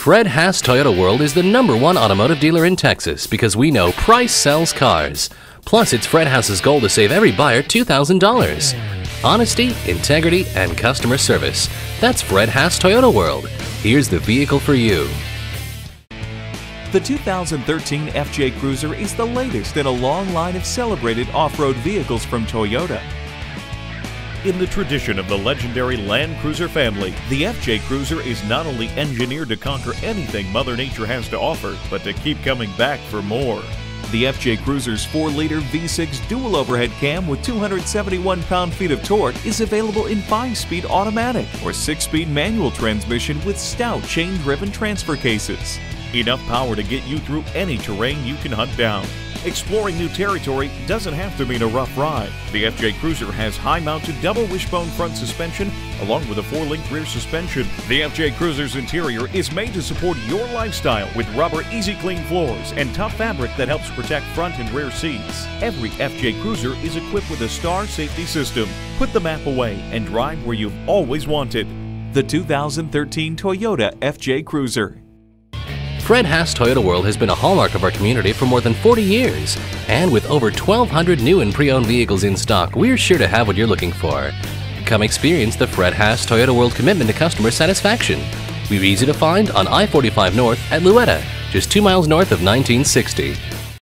Fred Haas Toyota World is the number one automotive dealer in Texas because we know price sells cars. Plus, it's Fred Haas's goal to save every buyer $2,000. Honesty, integrity, and customer service. That's Fred Haas Toyota World. Here's the vehicle for you. The 2013 FJ Cruiser is the latest in a long line of celebrated off-road vehicles from Toyota. In the tradition of the legendary Land Cruiser family, the FJ Cruiser is not only engineered to conquer anything Mother Nature has to offer, but to keep coming back for more. The FJ Cruiser's 4-liter V6 dual overhead cam with 271 pound-feet of torque is available in 5-speed automatic or 6-speed manual transmission with stout chain-driven transfer cases. Enough power to get you through any terrain you can hunt down. Exploring new territory doesn't have to mean a rough ride. The FJ Cruiser has high-mounted double wishbone front suspension along with a four-link rear suspension. The FJ Cruiser's interior is made to support your lifestyle with rubber easy clean floors and tough fabric that helps protect front and rear seats. Every FJ Cruiser is equipped with a star safety system. Put the map away and drive where you've always wanted. The 2013 Toyota FJ Cruiser. Fred Haas Toyota World has been a hallmark of our community for more than 40 years. And with over 1,200 new and pre-owned vehicles in stock, we're sure to have what you're looking for. Come experience the Fred Haas Toyota World commitment to customer satisfaction. We're easy to find on I-45 North at Louetta, just two miles north of 1960.